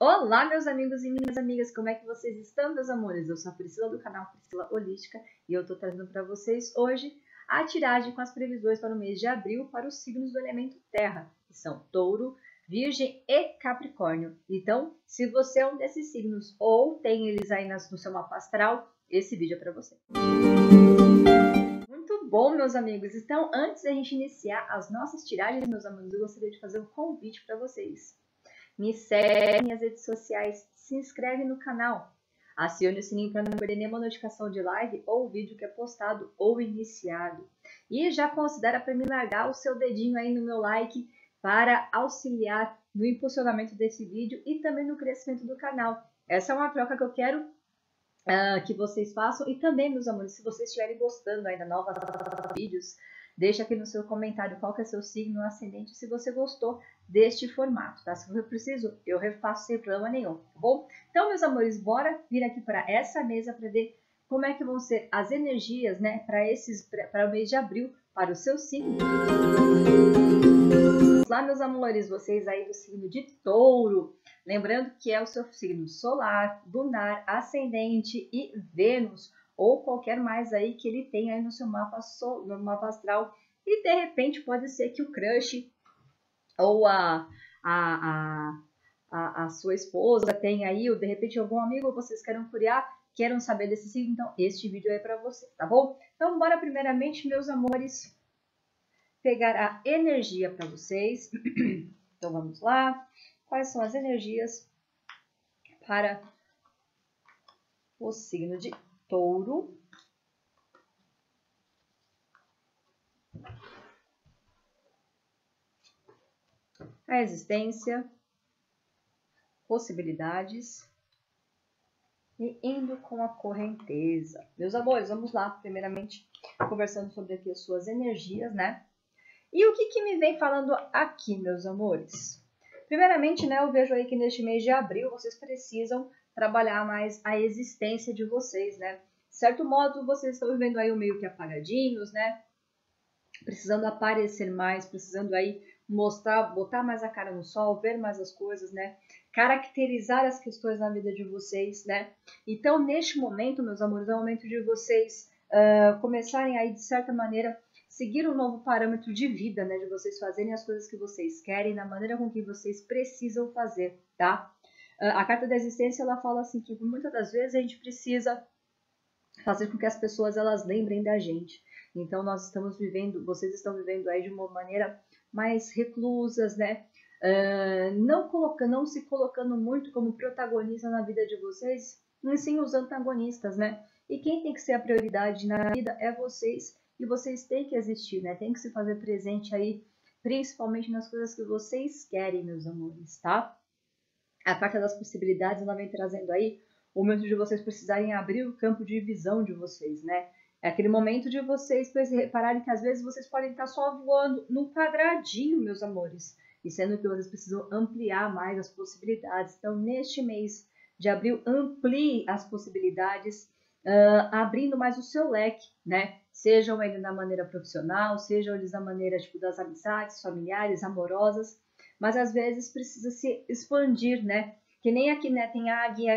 Olá, meus amigos e minhas amigas, como é que vocês estão, meus amores? Eu sou a Priscila do canal Priscila Holística e eu tô trazendo para vocês hoje a tiragem com as previsões para o mês de abril para os signos do elemento Terra, que são Touro, Virgem e Capricórnio. Então, se você é um desses signos ou tem eles aí no seu mapa astral, esse vídeo é para você. Muito bom, meus amigos. Então, antes da gente iniciar as nossas tiragens, meus amigos, eu gostaria de fazer um convite para vocês. Me segue nas redes sociais, se inscreve no canal, acione o sininho para não perder nenhuma notificação de live ou vídeo que é postado ou iniciado. E já considera para me largar o seu dedinho aí no meu like para auxiliar no impulsionamento desse vídeo e também no crescimento do canal. Essa é uma troca que eu quero uh, que vocês façam e também, meus amores, se vocês estiverem gostando ainda novos vídeos, Deixa aqui no seu comentário qual que é seu signo ascendente se você gostou deste formato, tá? Se for preciso, eu refaço sem problema nenhum, tá bom? Então, meus amores, bora vir aqui para essa mesa para ver como é que vão ser as energias, né, para esses para o mês de abril para o seu signo. Lá, meus amores, vocês aí do signo de Touro, lembrando que é o seu signo solar, lunar, ascendente e Vênus ou qualquer mais aí que ele tenha aí no seu mapa, no mapa astral. E de repente pode ser que o crush ou a, a, a, a, sua esposa tenha aí, ou de repente algum amigo vocês queiram curiar, queiram saber desse signo, então este vídeo é para você, tá bom? Então bora primeiramente, meus amores, pegar a energia para vocês. então vamos lá. Quais são as energias para o signo de touro. A existência, possibilidades e indo com a correnteza. Meus amores, vamos lá, primeiramente conversando sobre aqui as suas energias, né? E o que, que me vem falando aqui, meus amores? Primeiramente, né, eu vejo aí que neste mês de abril vocês precisam trabalhar mais a existência de vocês, né? De certo modo, vocês estão vivendo aí o meio que apagadinhos, né? Precisando aparecer mais, precisando aí mostrar, botar mais a cara no sol, ver mais as coisas, né? Caracterizar as questões na vida de vocês, né? Então, neste momento, meus amores, é o momento de vocês uh, começarem aí, de certa maneira, seguir um novo parâmetro de vida, né? De vocês fazerem as coisas que vocês querem, na maneira com que vocês precisam fazer, tá? Ah, a carta da existência ela fala assim que muitas das vezes a gente precisa fazer com que as pessoas elas lembrem da gente. Então nós estamos vivendo, vocês estão vivendo aí de uma maneira mais reclusas, né? Uh, não colocando, não se colocando muito como protagonista na vida de vocês, mas sim os antagonistas, né? E quem tem que ser a prioridade na vida é vocês e vocês têm que existir, né? Tem que se fazer presente aí, principalmente nas coisas que vocês querem, meus amores, tá? a carta das possibilidades ela vem trazendo aí o momento de vocês precisarem abrir o campo de visão de vocês, né? É aquele momento de vocês repararem que às vezes vocês podem estar só voando no quadradinho, meus amores, e sendo que vocês precisam ampliar mais as possibilidades. Então, neste mês de abril, amplie as possibilidades, uh, abrindo mais o seu leque, né? Sejam eles na maneira profissional, sejam eles na maneira tipo, das amizades, familiares, amorosas, mas às vezes precisa se expandir, né? Que nem aqui, né? Tem águia,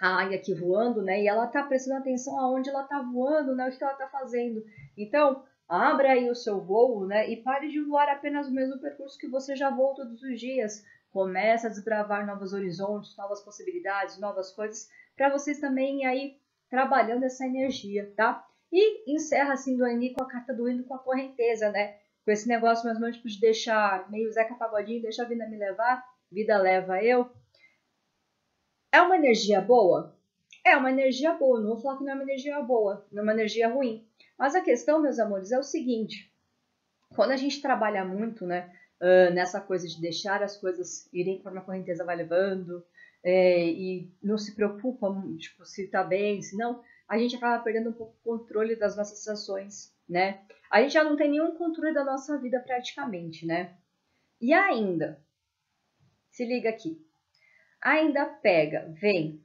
a águia aqui voando, né? E ela tá prestando atenção aonde ela tá voando, né? O que ela tá fazendo. Então, abra aí o seu voo, né? E pare de voar apenas o mesmo percurso que você já voa todos os dias. Comece a desbravar novos horizontes, novas possibilidades, novas coisas, para vocês também aí trabalhando essa energia, tá? E encerra assim do Ani com a carta do hino com a correnteza, né? com esse negócio mais ou menos tipo, de deixar meio Zeca Pagodinho, deixa a vida me levar, vida leva eu. É uma energia boa? É uma energia boa, não vou falar que não é uma energia boa, não é uma energia ruim. Mas a questão, meus amores, é o seguinte: quando a gente trabalha muito, né, uh, nessa coisa de deixar as coisas irem conforme a correnteza vai levando, é, e não se preocupa, tipo, se tá bem, se não, a gente acaba perdendo um pouco o controle das nossas ações, né? A gente já não tem nenhum controle da nossa vida praticamente, né? E ainda, se liga aqui, ainda pega, vem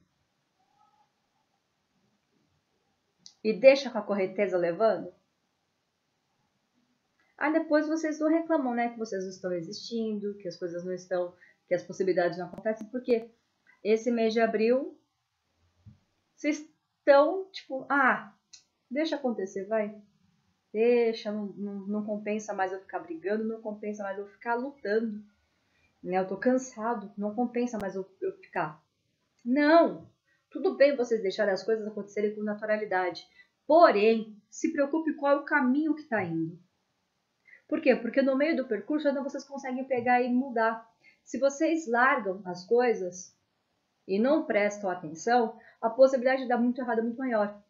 e deixa com a correnteza levando? Aí depois vocês não reclamam, né? Que vocês não estão existindo, que as coisas não estão que as possibilidades não acontecem, porque esse mês de abril vocês estão tipo, ah, deixa acontecer, vai. Deixa, não, não, não, compensa mais eu ficar brigando, não compensa mais eu ficar lutando. Né? Eu tô cansado, não compensa mais eu, eu ficar. Não! Tudo bem vocês deixarem as coisas acontecerem com naturalidade. Porém, se preocupe qual é o caminho que está indo. Por quê? Porque no meio do percurso ainda vocês conseguem pegar e mudar. Se vocês largam as coisas e não prestam atenção, a possibilidade de dar muito errado é muito maior.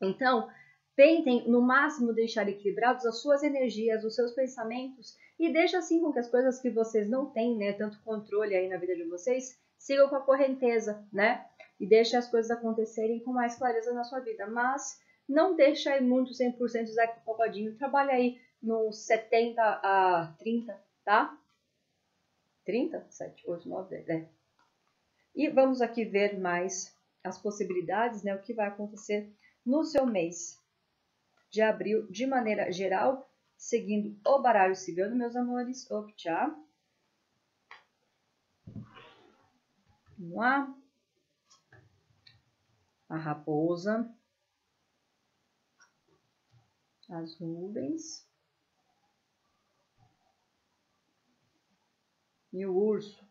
Então, tentem no máximo deixar equilibrados as suas energias, os seus pensamentos e deixa assim com que as coisas que vocês não têm, né, tanto controle aí na vida de vocês, sigam com a correnteza, né? E deixe as coisas acontecerem com mais clareza na sua vida. Mas não deixa aí muito 100% Zeca Pagodinho. Trabalha aí no 70 a 30, tá? 30? 7, 8, 9, 10. É. E vamos aqui ver mais as possibilidades, né? O que vai acontecer no seu mês de abril, de maneira geral, seguindo o baralho cigano, meus amores. Optcha. Vamos lá. A raposa. As nuvens. E o urso.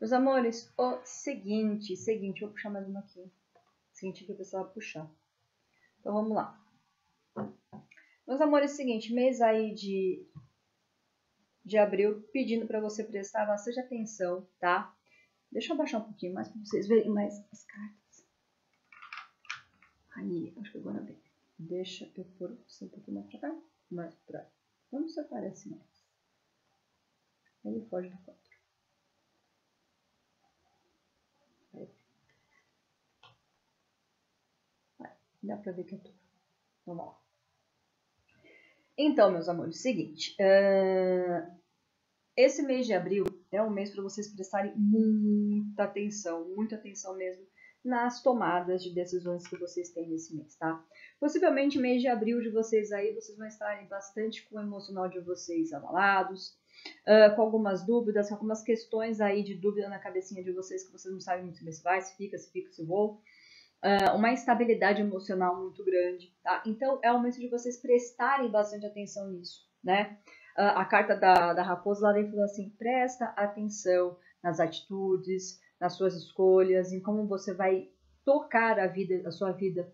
Meus amores, o seguinte, seguinte, vou puxar mais uma aqui. Seguinte que eu precisava puxar. Então vamos lá. Meus amores, é o seguinte, mês aí de, de abril, pedindo para você prestar bastante atenção, tá? Deixa eu baixar um pouquinho mais para vocês verem mais as cartas. Aí, acho que agora vem. Deixa eu pôr você um pouquinho mais pra cá, mais pra. Vamos você aparece mais? Ele foge do quadro. Dá pra ver que é tudo. Vamos lá. Então, meus amores, seguinte. Uh, esse mês de abril é um mês para vocês prestarem muita atenção, muita atenção mesmo nas tomadas de decisões que vocês têm nesse mês, tá? Possivelmente mês de abril de vocês aí, vocês vão estar bastante com o emocional de vocês abalados, uh, com algumas dúvidas, algumas questões aí de dúvida na cabecinha de vocês que vocês não sabem muito se vai, se fica, se fica, se vou uh, uma instabilidade emocional muito grande, tá? Então é o momento de vocês prestarem bastante atenção nisso, né? Uh, a carta da, da raposa lá dentro falou assim: presta atenção nas atitudes, nas suas escolhas, em como você vai tocar a vida, a sua vida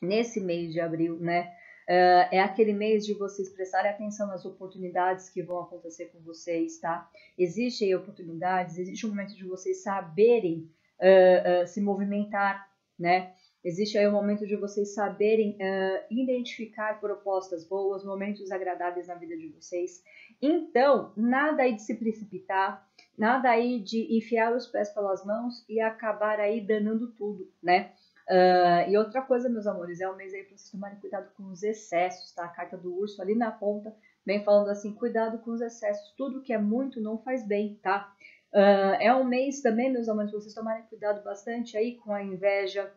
nesse mês de abril, né? Uh, é aquele mês de vocês prestarem atenção nas oportunidades que vão acontecer com vocês, tá? Existem oportunidades, existe um momento de vocês saberem uh, uh, se movimentar né? Existe aí o momento de vocês saberem uh, identificar propostas boas, momentos agradáveis na vida de vocês. Então, nada aí de se precipitar, nada aí de enfiar os pés pelas mãos e acabar aí danando tudo, né? Uh, e outra coisa, meus amores, é um mês aí para vocês tomarem cuidado com os excessos, tá? A carta do urso ali na ponta vem falando assim, cuidado com os excessos, tudo que é muito não faz bem, tá? Uh, é um mês também, meus amores, vocês tomarem cuidado bastante aí com a inveja,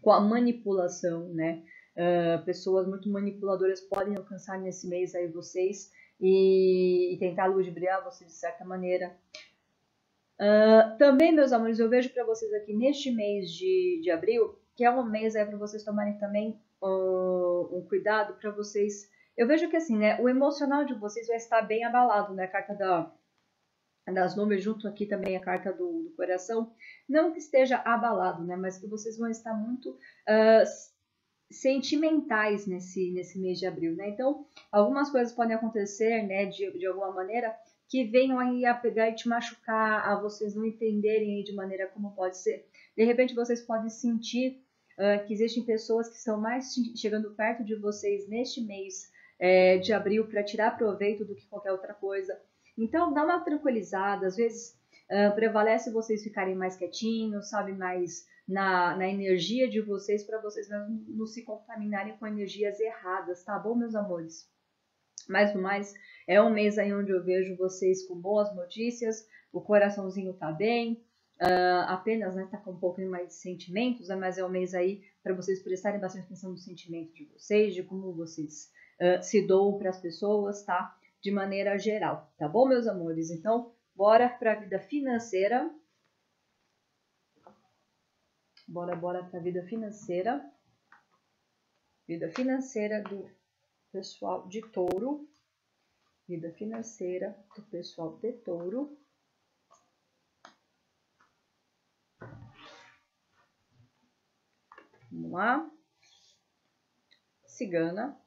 com a manipulação, né? Uh, pessoas muito manipuladoras podem alcançar nesse mês aí vocês e, e tentar ludibriar vocês de certa maneira. Uh, também, meus amores, eu vejo para vocês aqui neste mês de, de abril, que é um mês aí para vocês tomarem também um cuidado para vocês. Eu vejo que assim, né? O emocional de vocês vai estar bem abalado, né? A carta da das nuvens, junto aqui também a carta do, do, coração, não que esteja abalado, né, mas que vocês vão estar muito uh, sentimentais nesse, nesse mês de abril, né, então algumas coisas podem acontecer, né, de, de alguma maneira, que venham aí a pegar e te machucar, a vocês não entenderem de maneira como pode ser. De repente vocês podem sentir uh, que existem pessoas que estão mais chegando perto de vocês neste mês é, de abril para tirar proveito do que qualquer outra coisa. Então, dá uma tranquilizada, às vezes uh, prevalece vocês ficarem mais quietinhos, sabe, mais na, na energia de vocês, para vocês não, não se contaminarem com energias erradas, tá bom, meus amores? Mais no mais, é um mês aí onde eu vejo vocês com boas notícias, o coraçãozinho tá bem, uh, apenas, né, tá com um pouquinho mais de sentimentos, né, mas é um mês aí para vocês prestarem bastante atenção no sentimento de vocês, de como vocês uh, se doam para as pessoas, tá? De maneira geral, tá bom, meus amores? Então, bora para a vida financeira. Bora, bora para a vida financeira. Vida financeira do pessoal de touro. Vida financeira do pessoal de touro. Vamos lá. Cigana.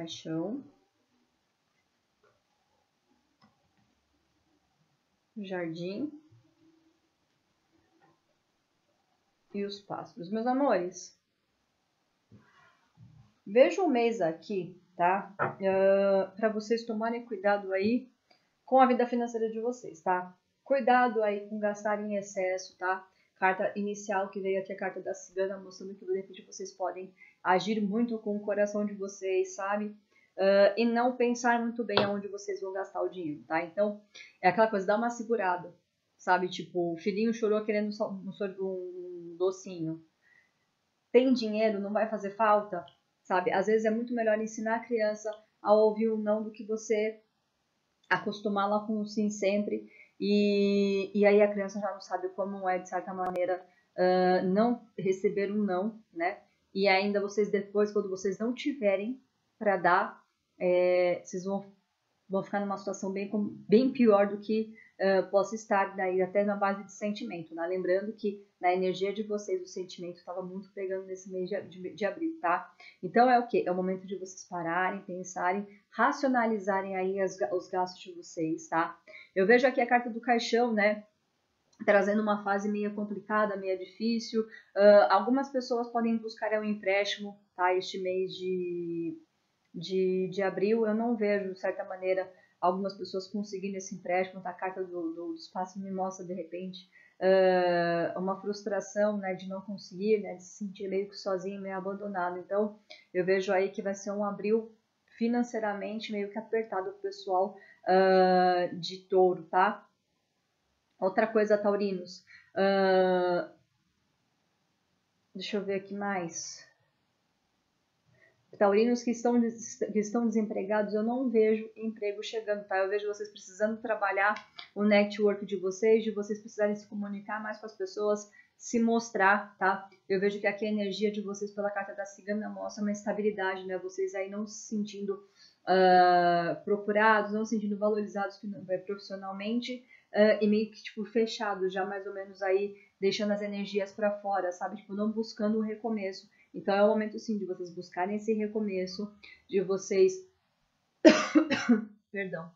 Caixão. Jardim. E os pássaros. Meus amores, veja o mês aqui, tá? Uh, ah, Para vocês tomarem cuidado aí com a vida financeira de vocês, tá? Cuidado aí com gastar em excesso, tá? Carta inicial que veio aqui, a carta da cigana, mostrando que de repente vocês podem agir muito com o coração de vocês, sabe? Uh, e não pensar muito bem aonde vocês vão gastar o dinheiro, tá? Então, é aquela coisa, dá uma segurada, sabe? Tipo, o filhinho chorou querendo um, um docinho. Tem dinheiro, não vai fazer falta, sabe? Às vezes é muito melhor ensinar a criança a ouvir o não do que você acostumá-la com o sim sempre e, e aí a criança já não sabe como é, de certa maneira, uh, não receber um não, né? E ainda vocês depois, quando vocês não tiverem para dar, é, vocês vão, vão ficar numa situação bem, bem pior do que uh, possa estar daí até na base de sentimento, né? Lembrando que na energia de vocês o sentimento estava muito pegando nesse mês de, de, de, abril, tá? Então é o que? É o momento de vocês pararem, pensarem, racionalizarem aí as, os gastos de vocês, tá? Eu vejo aqui a carta do caixão, né? Trazendo uma fase meio complicada, meio difícil. Uh, algumas pessoas podem buscar um empréstimo, tá? Este mês de, de, de abril. Eu não vejo, de certa maneira, algumas pessoas conseguindo esse empréstimo. Tá? A carta do, do espaço me mostra, de repente, uh, uma frustração né, de não conseguir, né, de se sentir meio que sozinho, meio abandonado. Então, eu vejo aí que vai ser um abril financeiramente meio que apertado o pessoal uh, de touro, tá? Outra coisa, taurinos. Uh, deixa eu ver aqui mais. Taurinos que estão, que estão desempregados, eu não vejo emprego chegando, tá? Eu vejo vocês precisando trabalhar o network de vocês, de vocês precisarem se comunicar mais com as pessoas, se mostrar, tá? Eu vejo que aqui a energia de vocês pela carta da cigana mostra uma estabilidade, né? Vocês aí não se sentindo uh, procurados, não se sentindo valorizados eh, profissionalmente uh, e meio que, tipo, fechados, já mais ou menos aí deixando as energias para fora, sabe? Tipo, não buscando um recomeço. Então é o momento, sim, de vocês buscarem esse recomeço, de vocês... Perdão.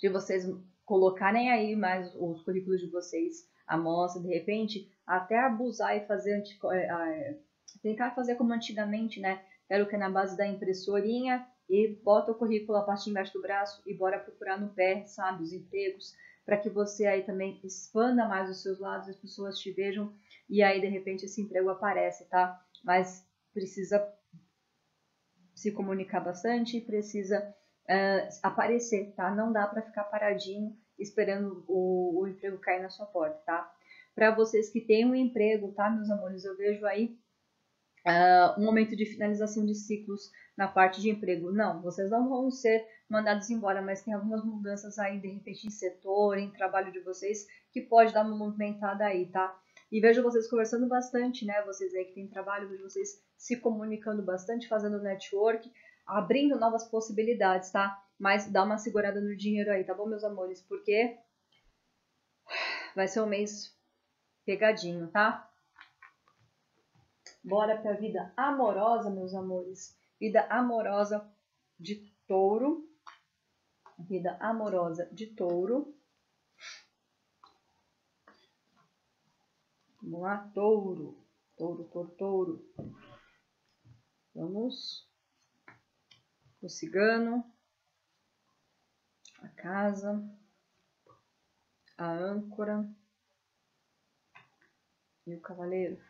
De vocês colocarem aí mais os currículos de vocês amostra, de repente, até abusar e fazer, é, tentar fazer como antigamente, né? Quero que é na base da impressorinha e bota o currículo a parte embaixo do braço e bora procurar no pé, sabe, os empregos, para que você aí também expanda mais os seus lados, as pessoas te vejam e aí de repente esse emprego aparece, tá? Mas precisa se comunicar bastante, precisa uh, aparecer, tá? Não dá para ficar paradinho esperando o, o emprego cair na sua porta, tá? Para vocês que têm um emprego, tá, meus amores, eu vejo aí uh, um momento de finalização de ciclos na parte de emprego. Não, vocês não vão ser mandados embora, mas tem algumas mudanças aí, de repente, em setor, em trabalho de vocês, que pode dar uma movimentada aí, tá? E vejo vocês conversando bastante, né? Vocês aí que têm trabalho, vejo vocês se comunicando bastante, fazendo network, abrindo novas possibilidades, tá? Mas dá uma segurada no dinheiro aí, tá bom, meus amores? Porque vai ser um mês pegadinho, tá? Bora pra vida amorosa, meus amores. Vida amorosa de touro. Vida amorosa de touro. Vamos lá, touro. Touro, touro, touro. Vamos. O cigano a casa, a âncora e o cavaleiro.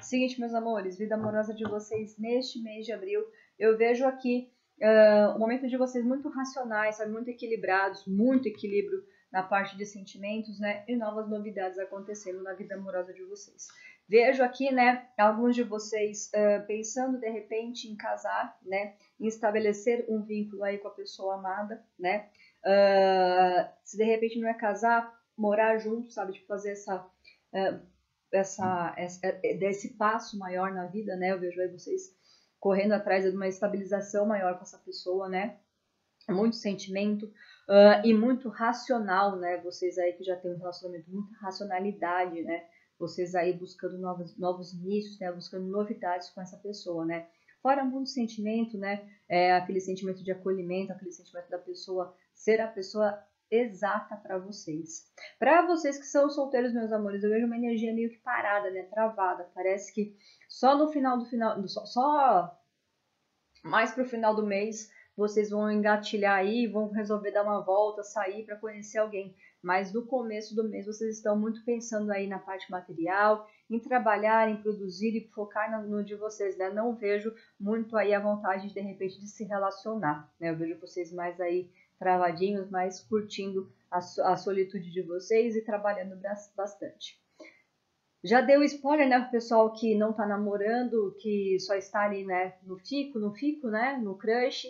Seguinte, meus amores, vida amorosa de vocês neste mês de abril. Eu vejo aqui uh, momento de vocês muito racionais, sabe, muito equilibrados, muito equilíbrio na parte de sentimentos, né? E novas novidades acontecendo na vida amorosa de vocês. Vejo aqui, né, alguns de vocês uh, pensando de repente em casar, né, em estabelecer um vínculo aí com a pessoa amada, né. Uh, se de repente não é casar, morar junto, sabe, tipo fazer essa, uh, essa, essa, desse passo maior na vida, né. Eu vejo aí vocês correndo atrás de uma estabilização maior com essa pessoa, né. Muito sentimento, Uh, e muito racional, né? Vocês aí que já têm um relacionamento, muita racionalidade, né? vocês aí buscando novos, novos nichos, né? Buscando novidades com essa pessoa, né? Fora muito sentimento, né? É aquele sentimento de acolhimento, aquele sentimento da pessoa ser a pessoa exata para vocês. Para vocês que são solteiros, meus amores, eu vejo uma energia meio que parada, né? Travada. Parece que só no final do final, só, só mais pro final do mês vocês vão engatilhar aí, vão resolver dar uma volta, sair para conhecer alguém mas no começo do mês vocês estão muito pensando aí na parte material, em trabalhar, em produzir e focar no de vocês, né? Não vejo muito aí a vontade de, repente de se relacionar, né? Eu vejo vocês mais aí travadinhos, mais curtindo a, a solitude de vocês e trabalhando bastante. Já deu spoiler, né, pro pessoal que não tá namorando, que só está ali, né, no fico, no fico, né, no crush,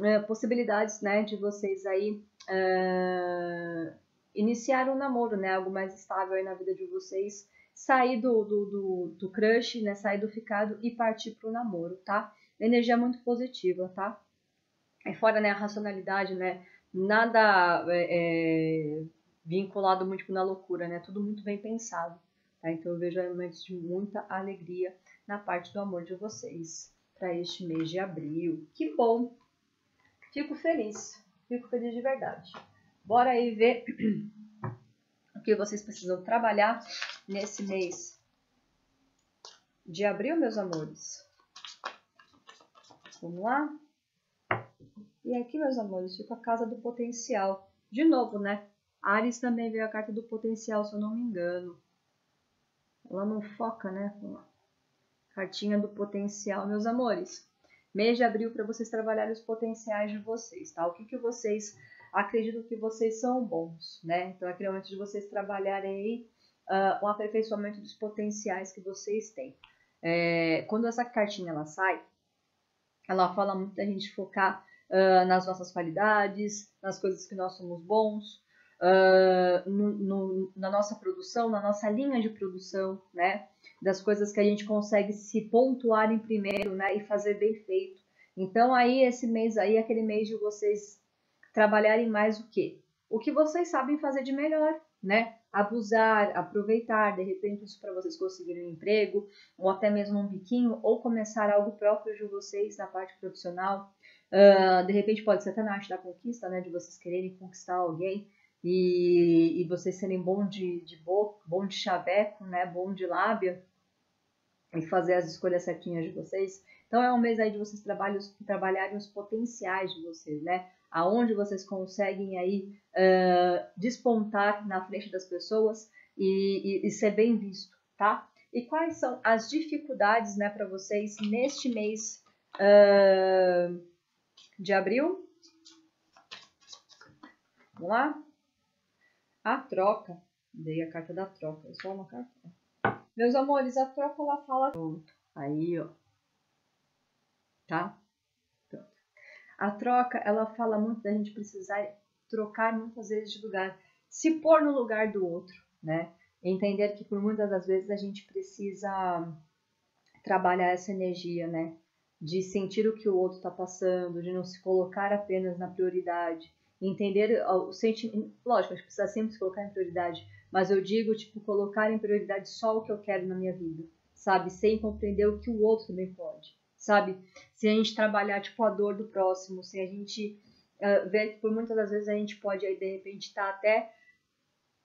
é, possibilidades, né, de vocês aí uh, iniciar um namoro, né? Algo mais estável aí na vida de vocês. Sair do, do, do, do crush, né? Sair do ficado e partir pro namoro, tá? Energia muito positiva, tá? É fora, né? A racionalidade, né? Nada é, é, vinculado muito na loucura, né? Tudo muito bem pensado, tá? Então eu vejo momentos de muita alegria na parte do amor de vocês para este mês de abril. Que bom! Fico feliz, fico feliz de verdade. Bora aí ver o que vocês precisam trabalhar nesse mês de abril, meus amores. Vamos lá? E aqui, meus amores, fica a casa do potencial. De novo, né? Ares também veio a carta do potencial, se eu não me engano. Ela não foca, né? Cartinha do potencial, meus amores. Mês de abril para vocês trabalharem os potenciais de vocês, tá? O que, que vocês acredito que vocês são bons, né? Então, aquele momento de vocês trabalharem aí uh, o aperfeiçoamento dos potenciais que vocês têm. É, quando essa cartinha ela sai, ela fala muito da gente focar uh, nas nossas qualidades, nas coisas que nós somos bons, uh, no, no, na nossa produção, na nossa linha de produção, né? Das coisas que a gente consegue se pontuar em primeiro, né? E fazer bem feito. Então aí esse mês aí aquele mês de vocês trabalharem mais o quê? O que vocês sabem fazer de melhor, né? Abusar, aproveitar, de repente isso para vocês conseguirem um emprego, ou até mesmo um biquinho, ou começar algo próprio de vocês na parte profissional. Uh, de repente pode ser até na arte da conquista, né? De vocês quererem conquistar alguém e, e vocês serem bom de, de boca, bom de chaveco, né? Bom de lábia e fazer as escolhas certinhas de vocês. Então é um mês aí de vocês trabalharem os potenciais de vocês, né? aonde vocês conseguem aí uh, despontar na frente das pessoas e, e, e, ser bem visto, tá? E quais são as dificuldades, né, para vocês neste mês uh, de abril? Vamos lá? A troca. Dei a carta da troca. É só uma carta. Meus amores, a troca ela fala pronto. Aí, ó. Tá? A troca, ela fala muito da gente precisar trocar muitas vezes de lugar, se pôr no lugar do outro, né? Entender que por muitas das vezes a gente precisa trabalhar essa energia, né? De sentir o que o outro está passando, de não se colocar apenas na prioridade, entender o sentimento. Lógico, a gente precisa sempre se colocar em prioridade, mas eu digo, tipo, colocar em prioridade só o que eu quero na minha vida, sabe? Sem compreender o que o outro também pode sabe? Se a gente trabalhar, tipo, a dor do próximo, se a gente uh, ver que por muitas das vezes a gente pode, aí, de repente, estar tá até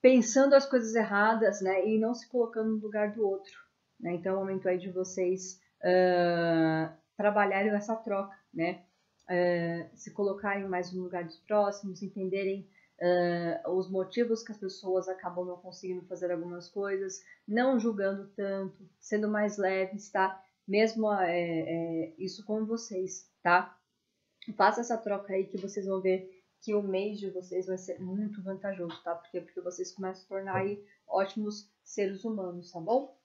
pensando as coisas erradas, né? E não se colocando no lugar do outro, né? Então é o momento aí de vocês uh, trabalharem essa troca, né? Uh, se colocarem mais no lugar próximos, entenderem uh, os motivos que as pessoas acabam não conseguindo fazer algumas coisas, não julgando tanto, sendo mais leves, tá? mesmo é, é, isso com vocês, tá? Faça essa troca aí que vocês vão ver que o mês de vocês vai ser muito vantajoso, tá? Porque, porque vocês começam a se tornar aí ótimos seres humanos, tá bom?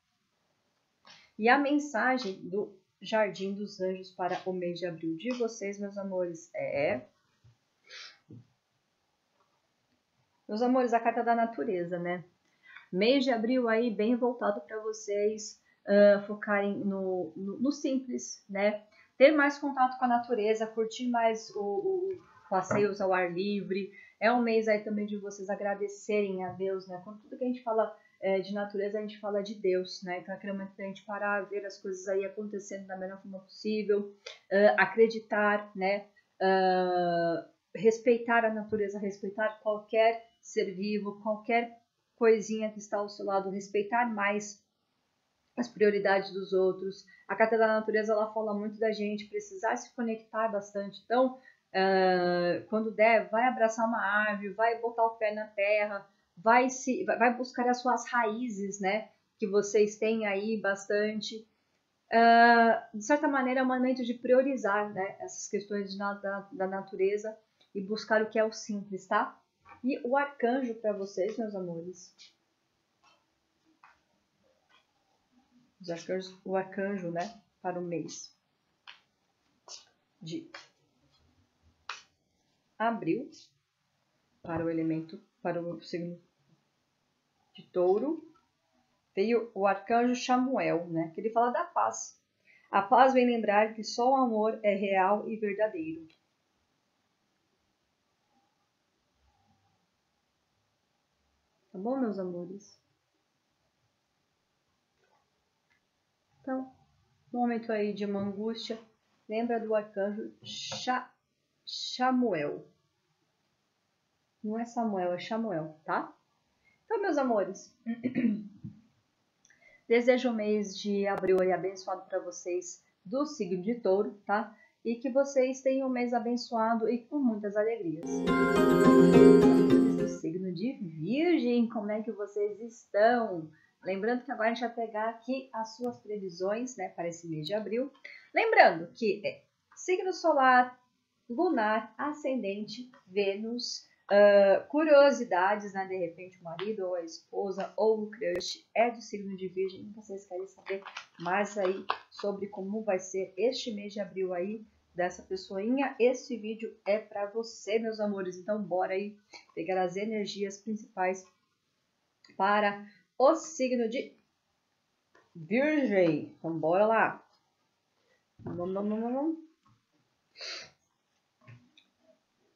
E a mensagem do Jardim dos Anjos para o mês de abril de vocês, meus amores, é. Meus amores, a carta da natureza, né? Mês de abril aí bem voltado para vocês uh, focarem no, no, no, simples, né? Ter mais contato com a natureza, curtir mais o, o passeios ao ar livre. É um mês aí também de vocês agradecerem a Deus, né? Quando tudo que a gente fala é, de natureza, a gente fala de Deus, né? Então, aquele momento da gente parar, ver as coisas aí acontecendo da melhor forma possível, uh, acreditar, né? Uh, respeitar a natureza, respeitar qualquer ser vivo, qualquer coisinha que está ao seu lado, respeitar mais as prioridades dos outros. A carta da natureza ela fala muito da gente precisar se conectar bastante. Então, uh, quando der, vai abraçar uma árvore, vai botar o pé na terra, vai se vai buscar as suas raízes, né? Que vocês têm aí bastante. Uh, de certa maneira, é um momento de priorizar né, essas questões da, da natureza e buscar o que é o simples, tá? E o arcanjo para vocês, meus amores. Os arcanjos, o arcanjo, né? Para o mês de abril, para o elemento, para o signo de touro, veio o arcanjo Samuel, né? Que ele fala da paz. A paz vem lembrar que só o amor é real e verdadeiro. Tá bom, meus amores? Então, momento aí de uma angústia, lembra do arcanjo Samuel. Não é Samuel, é Samuel, tá? Então, meus amores, desejo o mês de abril aí abençoado para vocês do signo de touro, tá? E que vocês tenham um mês abençoado e com muitas alegrias. Do signo de Virgem, como é que vocês estão? Lembrando que agora a gente vai pegar aqui as suas previsões, né, para esse mês de abril. Lembrando que é signo solar, lunar, ascendente, Vênus, Uh, curiosidades, né? De repente o marido ou a esposa ou o crush é do signo de virgem vocês querem saber mais aí sobre como vai ser este mês de abril aí dessa pessoinha, esse vídeo é para você, meus amores. Então bora aí pegar as energias principais para o signo de virgem. Então bora lá. Vamos, vamos, vamos.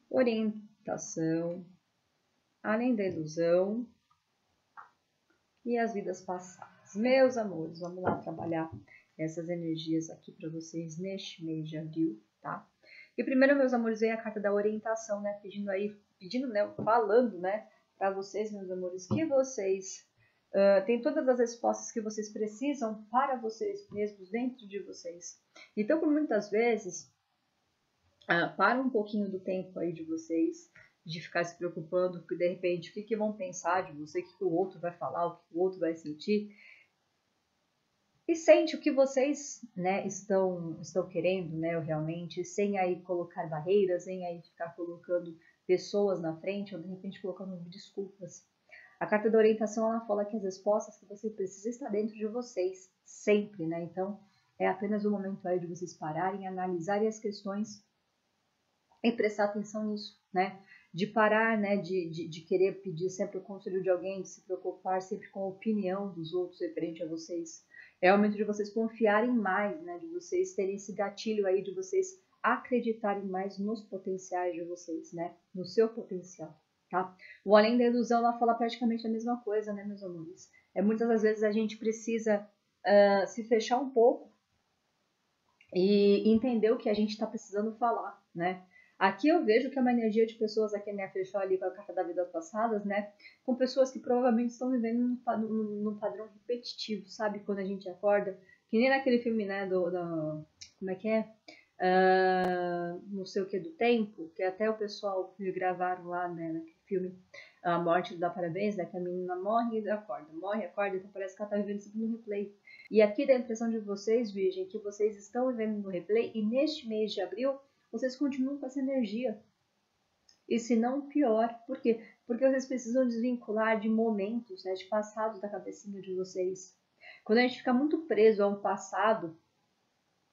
Orienta meditação, além da ilusão e as vidas passadas. Meus amores, vamos lá trabalhar essas energias aqui para vocês neste mês de abril, tá? E primeiro, meus amores, vem a carta da orientação, né? Pedindo aí, pedindo, né? Falando, né? Para vocês, meus amores, que vocês uh, têm todas as respostas que vocês precisam para vocês mesmos, dentro de vocês. Então, por muitas vezes, ah, para um pouquinho do tempo aí de vocês, de ficar se preocupando, porque de repente o que, que vão pensar de você, o que, que o outro vai falar, o que o outro vai sentir. E sente o que vocês né, estão, estão querendo né, realmente, sem aí colocar barreiras, sem aí ficar colocando pessoas na frente, ou de repente colocando desculpas. A carta da orientação ela fala que as respostas que você precisa estar dentro de vocês, sempre, né? Então, é apenas o momento aí de vocês pararem, analisarem as questões e prestar atenção nisso, né? De parar, né? De, de, de, querer pedir sempre o conselho de alguém, de se preocupar sempre com a opinião dos outros referente a vocês. É o momento de vocês confiarem mais, né? De vocês terem esse gatilho aí, de vocês acreditarem mais nos potenciais de vocês, né? No seu potencial, tá? O Além da Ilusão, ela fala praticamente a mesma coisa, né, meus amores? É muitas das vezes a gente precisa uh, se fechar um pouco e entender o que a gente está precisando falar, né? Aqui eu vejo que é uma energia de pessoas, aqui né, fechou ali com a carta da vida passadas, né? Com pessoas que provavelmente estão vivendo num, num padrão repetitivo, sabe? Quando a gente acorda, que nem naquele filme, né, do, do como é que é? Uh, não sei o que do tempo, que até o pessoal gravaram lá, né, naquele filme A Morte dá Parabéns, né, que a menina morre e acorda, morre, acorda, então parece que ela tá vivendo sempre no replay. E aqui dá a impressão de vocês, Virgem, que vocês estão vivendo no replay e neste mês de abril vocês continuam com essa energia. E se não, pior. Por quê? Porque vocês precisam desvincular de momentos, né, de passados da cabecinha de vocês. Quando a gente fica muito preso a um passado,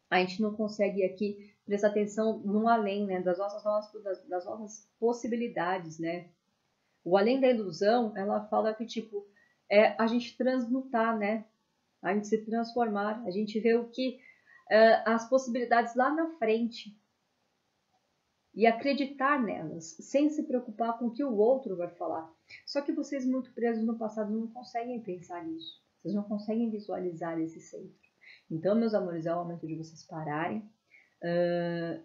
a gente não consegue aqui prestar atenção no além, né? Das nossas, das, das nossas possibilidades, né? O além da ilusão, ela fala que, tipo, é a gente transmutar, né? A gente se transformar, a gente vê o que, uh, as possibilidades lá na frente e acreditar nelas, sem se preocupar com o que o outro vai falar. Só que vocês, muito presos no passado, não conseguem pensar nisso. Vocês não conseguem visualizar esse centro. Então, meus amores, é o momento de vocês pararem uh,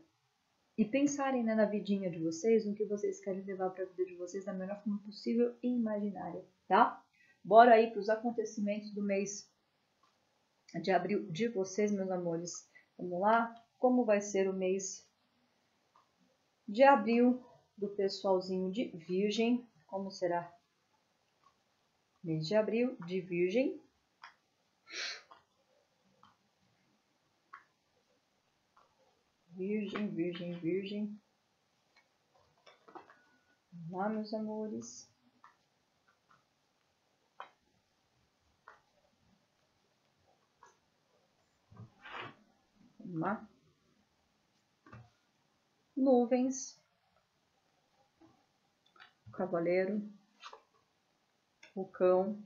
e pensarem né, na vidinha de vocês, no que vocês querem levar para a vida de vocês da melhor forma possível e imaginária, tá? Bora aí para os acontecimentos do mês de abril de vocês, meus amores. Vamos lá? Como vai ser o mês de abril do pessoalzinho de Virgem? Como será? Mês de abril de Virgem. Virgem, Virgem, Virgem. Lá, meus amores. Vamos lá. Nuvens. Cavaleiro. O cão.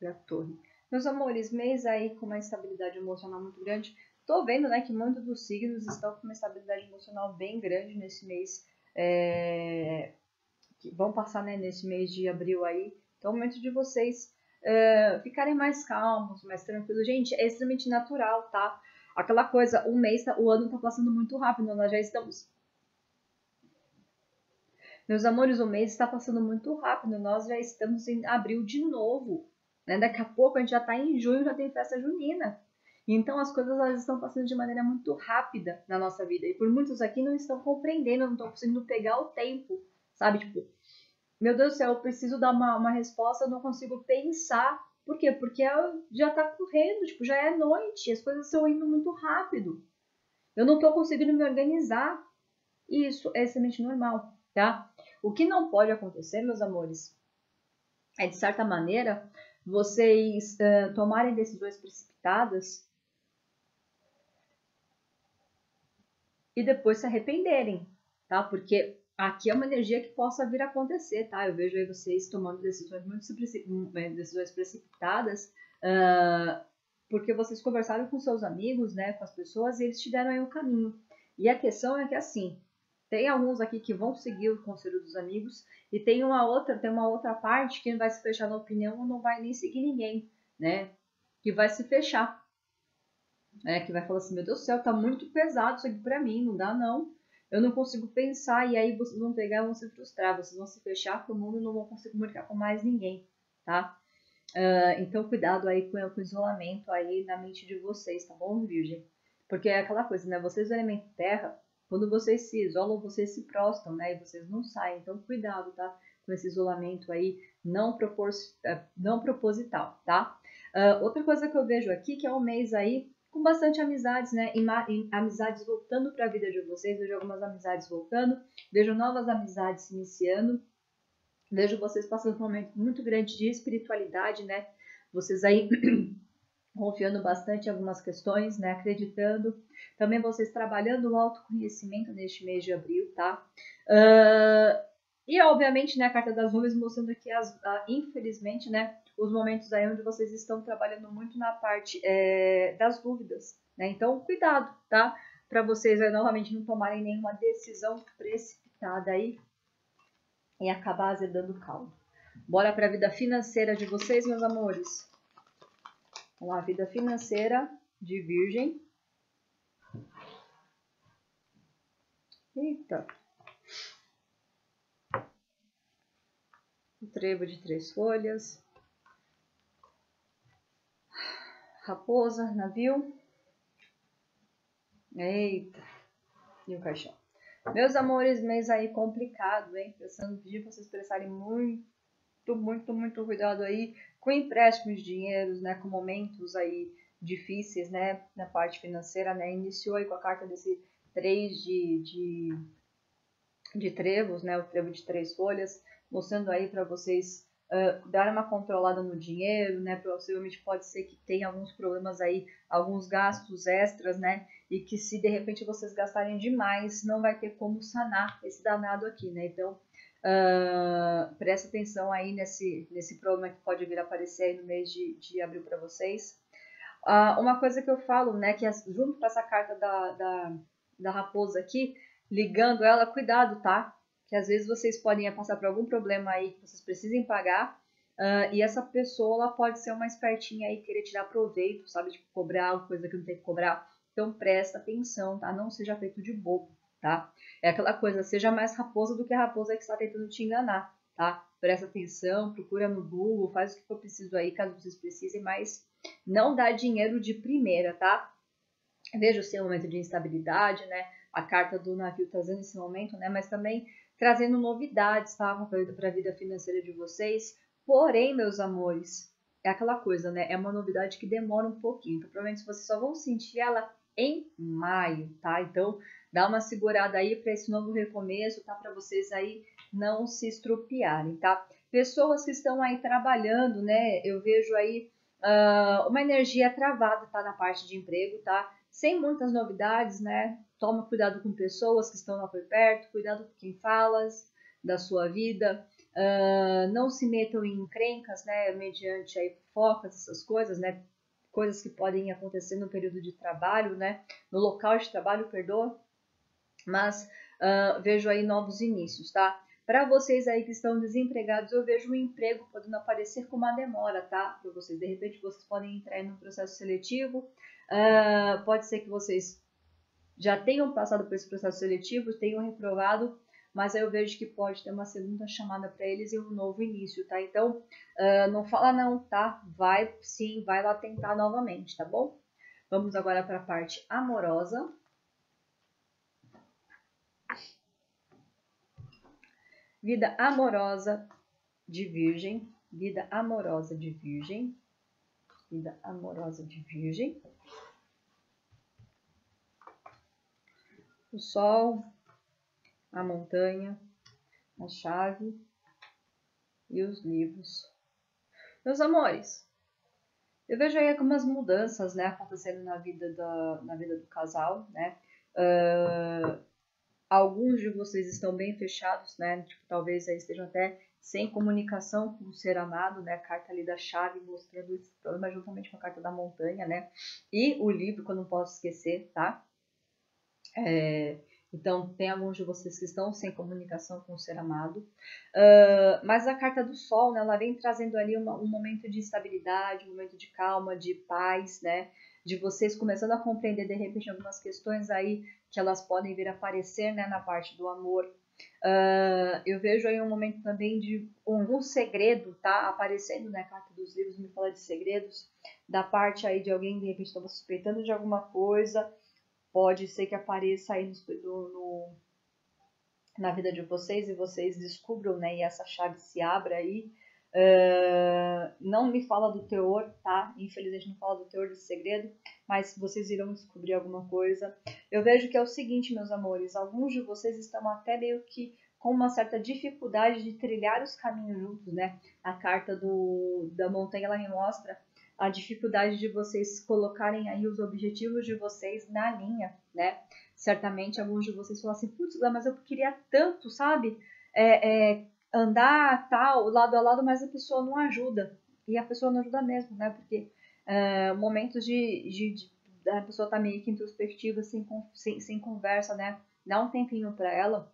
E a torre. Meus amores, mês aí com uma estabilidade emocional muito grande Tô vendo, né, que muitos dos signos estão com uma estabilidade emocional bem grande nesse mês. É, que vão passar, né, nesse mês de abril aí. Então, é o momento de vocês é, ficarem mais calmos, mais tranquilos. Gente, é extremamente natural, tá? Aquela coisa, o mês, tá, o ano tá passando muito rápido, nós já estamos meus amores, o mês está passando muito rápido. Nós já estamos em abril de novo. Né? Daqui a pouco a gente já está em junho, já tem festa junina. Então as coisas elas estão passando de maneira muito rápida na nossa vida. E por muitos aqui não estão compreendendo, não estão conseguindo pegar o tempo, sabe? Tipo, meu Deus do céu, eu preciso dar uma, uma resposta, eu não consigo pensar. Por quê? Porque já tá correndo, tipo, já é noite, as coisas estão indo muito rápido. Eu não estou conseguindo me organizar. E isso é extremamente normal, tá? O que não pode acontecer, meus amores, é de certa maneira vocês uh, tomarem decisões precipitadas e depois se arrependerem, tá? Porque aqui é uma energia que possa vir a acontecer, tá? Eu vejo aí vocês tomando decisões muito é, decisões precipitadas, uh, porque vocês conversaram com seus amigos, né, com as pessoas, e eles te deram aí o caminho. E a questão é que assim, tem alguns aqui que vão seguir o conselho dos amigos e tem uma outra, tem uma outra parte que vai se fechar na opinião ou não vai nem seguir ninguém, né? Que vai se fechar é, que vai falar assim, meu Deus do céu, tá muito pesado isso aqui para mim, não dá não. Eu não consigo pensar e aí vocês vão pegar e vão se frustrar, vocês vão se fechar para o mundo e não vão conseguir comunicar com mais ninguém, tá? Uh, então cuidado aí com, com o isolamento aí na mente de vocês, tá bom, Virgem? Porque é aquela coisa, né? Vocês do elemento terra, quando vocês se isolam, vocês se prostam, né? E vocês não saem. Então cuidado, tá? Com esse isolamento aí não, propor, eh, não proposital, tá? Uh, outra coisa que eu vejo aqui, que é um mês aí com bastante amizades, né? amizades voltando para a vida de vocês. Vejo algumas amizades voltando, vejo novas amizades se iniciando. Vejo vocês passando por um momento muito grande de espiritualidade, né? Vocês aí confiando bastante em algumas questões, né? Acreditando. Também vocês trabalhando o autoconhecimento neste mês de abril, tá? Uh, e, obviamente, né, a carta das nuvens mostrando aqui, as, uh, infelizmente, né, os momentos aí onde vocês estão trabalhando muito na parte é, das dúvidas, né? Então, cuidado, tá? Para vocês aí, novamente não tomarem nenhuma decisão precipitada aí e acabar azedando caldo. Bora para a vida financeira de vocês, meus amores. Vamos lá, vida financeira de Virgem. Eita. O trevo de três folhas. raposa, navio. Eita, e o caixão. Meus amores, mês aí complicado, hein? Precisando pedir pra vocês prestarem muito, muito, muito cuidado aí com empréstimos de dinheiros, né? Com momentos aí difíceis, né? Na parte financeira, né? Iniciou aí com a carta desse três de, de, de trevos, né? O trevo de três folhas, mostrando aí para vocês uh, dar uma controlada no dinheiro, né? Possivelmente pode ser que tenha alguns problemas aí, alguns gastos extras, né? E que se de repente vocês gastarem demais, não vai ter como sanar esse danado aqui, né? Então, uh, presta atenção aí nesse, nesse problema que pode vir a aparecer aí no mês de, de abril para vocês. Uh, uma coisa que eu falo, né, que as, junto com essa carta da, da, da raposa aqui, ligando ela, cuidado, tá? Que às vezes vocês podem passar por algum problema aí que vocês precisem pagar, uh, e essa pessoa ela pode ser uma espertinha aí, querer tirar proveito, sabe? Tipo, cobrar coisa que não tem que cobrar. Então presta atenção, tá? Não seja feito de bobo, tá? É aquela coisa, seja mais raposa do que a raposa que está tentando te enganar, tá? Presta atenção, procura no Google, faz o que for preciso aí, caso vocês precisem, mas não dá dinheiro de primeira, tá? Veja o seu momento de instabilidade, né? A carta do navio trazendo esse momento, né? Mas também trazendo novidades, tá? Para a vida financeira de vocês. Porém, meus amores, é aquela coisa, né? É uma novidade que demora um pouquinho. Então, provavelmente vocês só vão sentir ela em maio, tá? Então, dá uma segurada aí para esse novo recomeço, tá? Para vocês aí não se estrupiarem, tá? Pessoas que estão aí trabalhando, né? Eu vejo aí uh, uma energia travada, tá? Na parte de emprego, tá? Sem muitas novidades, né? Toma cuidado com pessoas que estão lá por perto, cuidado com quem falas da sua vida. Uh, não se metam em encrencas, né? Mediante aí focas, essas coisas, né? Coisas que podem acontecer no período de trabalho, né? No local de trabalho, perdoa. Mas uh, vejo aí novos inícios, tá? Para vocês aí que estão desempregados, eu vejo um emprego podendo aparecer com uma demora, tá? Para vocês, de repente, vocês podem entrar em um processo seletivo. Uh, pode ser que vocês já tenham passado por esse processo seletivo, tenham reprovado, mas aí eu vejo que pode ter uma segunda chamada para eles e um novo início, tá? Então, uh, não fala não, tá? Vai sim, vai lá tentar novamente, tá bom? Vamos agora para a parte amorosa. Vida amorosa de virgem, vida amorosa de virgem, vida amorosa de virgem. O sol, a montanha, a chave e os livros. Meus amores, eu vejo aí algumas mudanças, né, acontecendo na vida da, na vida do casal, né? Uh, Alguns de vocês estão bem fechados, né? Tipo, talvez aí estejam até sem comunicação com o ser amado, né? A carta ali da chave mostrando esse problema juntamente com a carta da montanha, né? E o livro que eu não posso esquecer, tá? É, então, tem alguns de vocês que estão sem comunicação com o ser amado. Uh, mas a carta do sol, né, ela vem trazendo ali uma, um momento de estabilidade, um momento de calma, de paz, né? De vocês começando a compreender, de repente, algumas questões aí que elas podem vir aparecer né, na parte do amor. Uh, eu vejo aí um momento também de algum segredo, tá? Aparecendo, né? Carta dos livros me fala de segredos, da parte aí de alguém, de repente, estava suspeitando de alguma coisa. Pode ser que apareça aí no, no, na vida de vocês e vocês descubram, né? E essa chave se abra aí. Uh, não me fala do teor, tá? Infelizmente não fala do teor desse segredo, mas vocês irão descobrir alguma coisa. Eu vejo que é o seguinte, meus amores, alguns de vocês estão até meio que com uma certa dificuldade de trilhar os caminhos juntos, né? A carta do, da montanha ela me mostra a dificuldade de vocês colocarem aí os objetivos de vocês na linha, né? Certamente alguns de vocês falam assim, putz, mas eu queria tanto, sabe? É, é, andar tal, lado a lado, mas a pessoa não ajuda. E a pessoa não ajuda mesmo, né? Porque é, momentos de, de, de, a pessoa tá meio que introspectiva, sem, sem, sem conversa, né? Dá um tempinho para ela.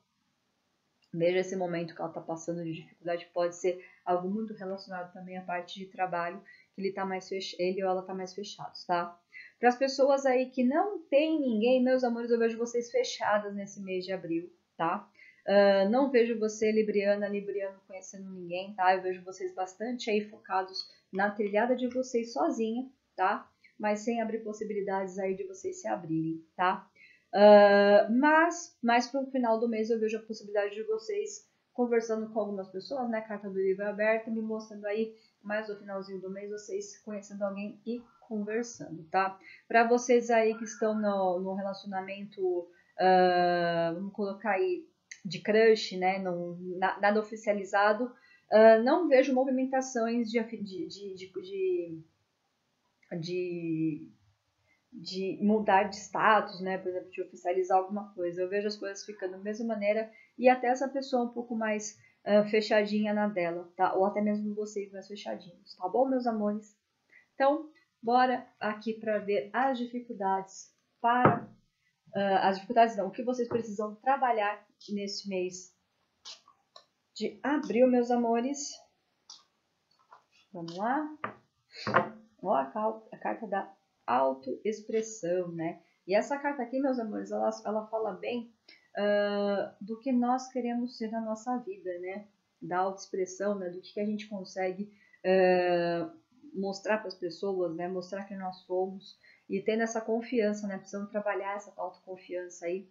Veja esse momento que ela tá passando de dificuldade, pode ser algo muito relacionado também à parte de trabalho, que ele tá mais fech... ele ou ela tá mais fechados, tá? Para as pessoas aí que não tem ninguém, meus amores, eu vejo vocês fechadas nesse mês de abril, tá? Uh, não vejo você, Libriana, Libriano, conhecendo ninguém, tá? Eu vejo vocês bastante aí focados na trilhada de vocês sozinha, tá? Mas sem abrir possibilidades aí de vocês se abrirem, tá? Uh, mas, mais para o final do mês, eu vejo a possibilidade de vocês conversando com algumas pessoas, né? Carta do livro aberta, me mostrando aí mais no finalzinho do mês vocês conhecendo alguém e conversando, tá? Para vocês aí que estão no, no relacionamento, uh, vamos colocar aí de crush, né? Não, nada oficializado. Uh, não vejo movimentações de, de, de, de, de, mudar de status, né? Por exemplo, de oficializar alguma coisa. Eu vejo as coisas ficando da mesma maneira e até essa pessoa um pouco mais uh, fechadinha na dela, tá? Ou até mesmo vocês mais fechadinhos, tá bom, meus amores? Então, bora aqui para ver as dificuldades para uh, as dificuldades não, o que vocês precisam trabalhar nesse mês de abril, meus amores. Vamos lá. Ó, a, carta da autoexpressão, né? E essa carta aqui, meus amores, ela, ela fala bem uh, do que nós queremos ser na nossa vida, né? Da autoexpressão, né? Do que, que a gente consegue uh, mostrar para as pessoas, né? Mostrar quem nós somos e tendo essa confiança, né? Precisamos trabalhar essa autoconfiança aí,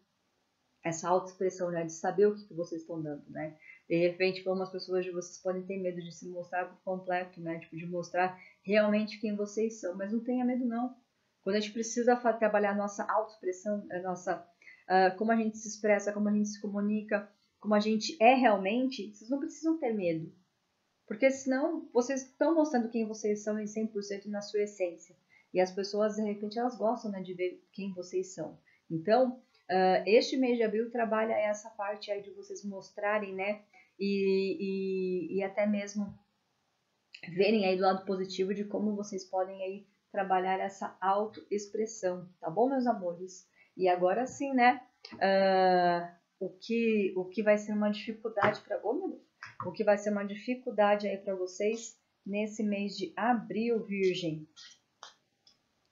essa autoexpressão, né? De saber o que, que vocês estão dando, né? De repente, as pessoas de vocês podem ter medo de se mostrar por completo, né? Tipo, de mostrar realmente quem vocês são, mas não tenha medo não. Quando a gente precisa trabalhar a nossa autoexpressão, a nossa, uh, como a gente se expressa, como a gente se comunica, como a gente é realmente, vocês não precisam ter medo. Porque senão vocês estão mostrando quem vocês são em 100% na sua essência. E as pessoas, de repente, elas gostam né, de ver quem vocês são. Então, uh, este mês de abril trabalha essa parte aí de vocês mostrarem, né? E, e, e até mesmo verem aí do lado positivo de como vocês podem aí trabalhar essa autoexpressão, tá bom, meus amores? E agora sim, né? Uh, o, que, o que vai ser uma dificuldade para. Oh! O que vai ser uma dificuldade aí para vocês nesse mês de abril, Virgem?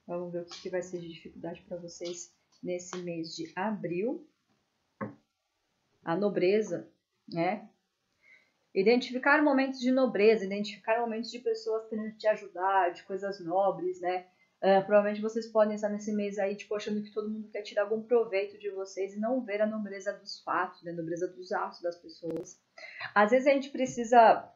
Vamos ver o que vai ser de dificuldade para vocês nesse mês de abril. A nobreza, né? Identificar momentos de nobreza, identificar momentos de pessoas querendo te ajudar, de coisas nobres, né? Uh, provavelmente vocês podem estar nesse mês aí, tipo, achando que todo mundo quer tirar algum proveito de vocês e não ver a nobreza dos fatos, né? A nobreza dos atos das pessoas. Às vezes a gente precisa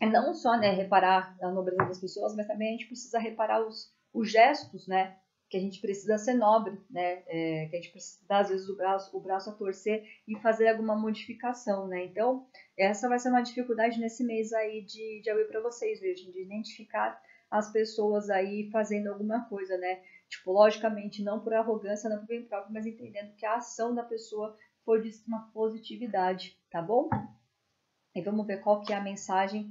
não só, né, reparar a nobreza das pessoas, mas também a gente precisa reparar os, os gestos, né? Que a gente precisa ser nobre, né? É, que a gente precisa dar, às vezes, o braço, o braço a torcer e fazer alguma modificação, né? Então, essa vai ser uma dificuldade nesse mês aí de, de abrir para vocês, Virgem, de identificar as pessoas aí fazendo alguma coisa, né? Tipo, logicamente, não por arrogância, não por bem próprio, mas entendendo que a ação da pessoa foi de uma positividade, tá bom? E vamos ver qual que é a mensagem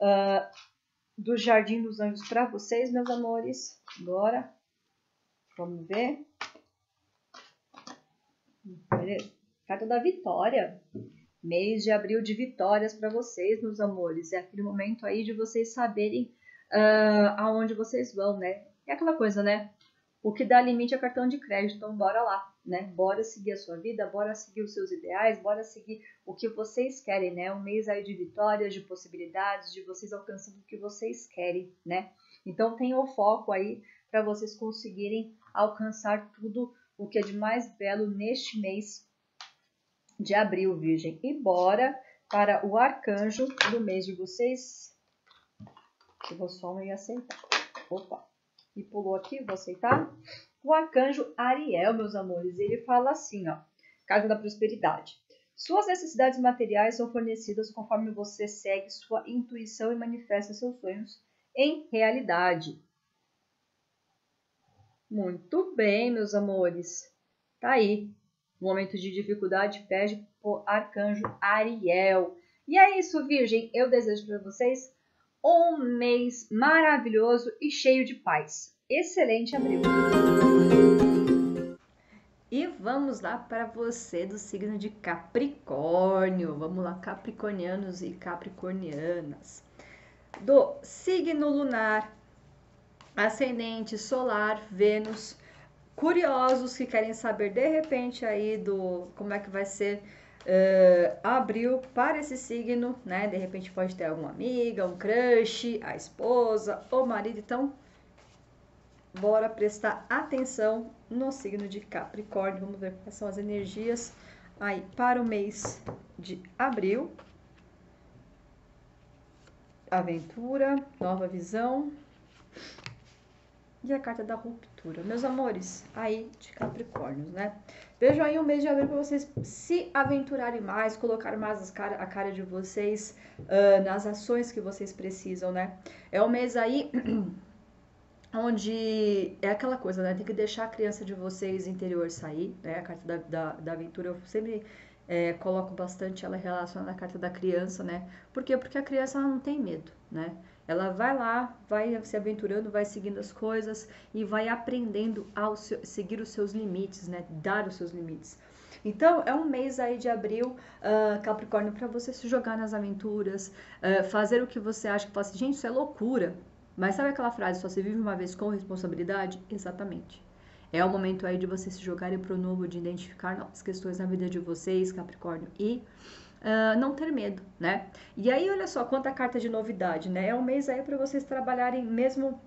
uh, do Jardim dos Anjos para vocês, meus amores. Agora, vamos ver. Carta da vitória. Mês de abril de vitórias para vocês, meus amores. É aquele momento aí de vocês saberem uh, aonde vocês vão, né? É aquela coisa, né? O que dá limite é cartão de crédito, então bora lá, né? Bora seguir a sua vida, bora seguir os seus ideais, bora seguir o que vocês querem, né? Um mês aí de vitórias, de possibilidades, de vocês alcançando o que vocês querem, né? Então tenha o foco aí para vocês conseguirem alcançar tudo o que é de mais belo neste mês de abril, Virgem. E bora para o arcanjo do mês de vocês. Eu vou só me aceitar. Opa! e pulou aqui, vou aceitar. O arcanjo Ariel, meus amores, ele fala assim, ó, carta da prosperidade. Suas necessidades materiais são fornecidas conforme você segue sua intuição e manifesta seus sonhos em realidade. Muito bem, meus amores. Tá aí. momento de dificuldade pede o arcanjo Ariel. E é isso, Virgem. Eu desejo para vocês um mês maravilhoso e cheio de paz. Excelente abril! Vamos lá para você do signo de Capricórnio. Vamos lá, capricornianos e capricornianas. Do signo lunar, ascendente, solar, Vênus. Curiosos que querem saber de repente aí do como é que vai ser uh, abril para esse signo, né? De repente pode ter alguma amiga, um crush, a esposa, o marido. Então, bora prestar atenção no signo de Capricórnio. Vamos ver quais são as energias aí para o mês de abril. Aventura, nova visão e a carta da ruptura. Meus amores, aí de Capricórnio, né? Vejo aí um mês de abril para vocês se aventurarem mais, colocar mais cara, a cara de vocês uh, nas ações que vocês precisam, né? É um mês aí onde é aquela coisa, né? Tem que deixar a criança de vocês interior sair, né? A carta da, da, da aventura eu sempre é, coloco bastante ela relacionada à carta da criança, né? Por quê? Porque a criança ela não tem medo, né? Ela vai lá, vai se aventurando, vai seguindo as coisas e vai aprendendo a seguir os seus limites, né? Dar os seus limites. Então, é um mês aí de abril, uh, Capricórnio, para você se jogar nas aventuras, uh, fazer o que você acha que faz. Gente, isso é loucura. Mas sabe aquela frase, só se vive uma vez com responsabilidade? Exatamente. É o momento aí de vocês se jogarem pro novo, de identificar novas questões na vida de vocês, Capricórnio, e uh, não ter medo, né? E aí, olha só, quanta carta de novidade, né? É um mês aí para vocês trabalharem mesmo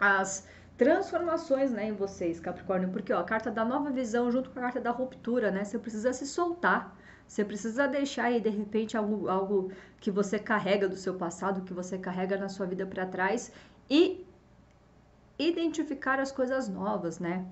as transformações, né, em vocês, Capricórnio, porque ó, a carta da nova visão junto com a carta da ruptura, né? Você precisa se soltar. Você precisa deixar aí, de repente, algo, algo que você carrega do seu passado, que você carrega na sua vida para trás e identificar as coisas novas, né?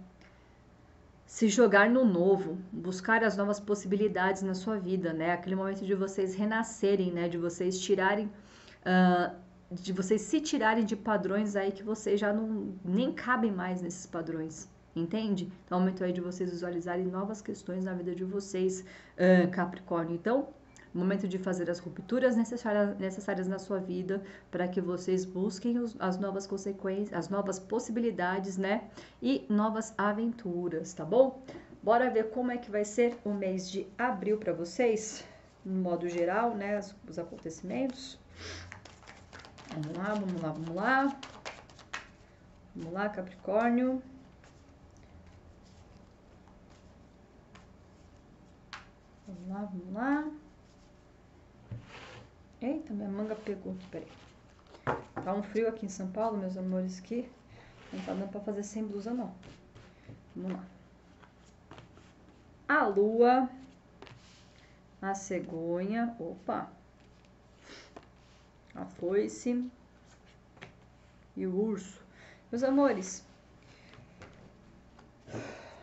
Se jogar no novo, buscar as novas possibilidades na sua vida, né? Aquele momento de vocês renascerem, né? De vocês tirarem, uh, de vocês se tirarem de padrões aí que vocês já não nem cabem mais nesses padrões, entende? Então, é o momento aí de vocês visualizarem novas questões na vida de vocês, uh, Capricórnio. Então, momento de fazer as rupturas necessárias, necessárias na sua vida para que vocês busquem os, as novas consequências, as novas possibilidades, né? E novas aventuras, tá bom? Bora ver como é que vai ser o mês de abril para vocês, no modo geral, né? Os, os acontecimentos. Vamos lá, vamos lá, vamos lá. Vamos lá, Capricórnio. Vamos lá, vamos lá. Eita, minha manga pegou aqui, peraí. Tá um frio aqui em São Paulo, meus amores, que não tá dando pra fazer sem blusa, não. Vamos lá. A lua, a cegonha, opa, a foice e o urso. Meus amores,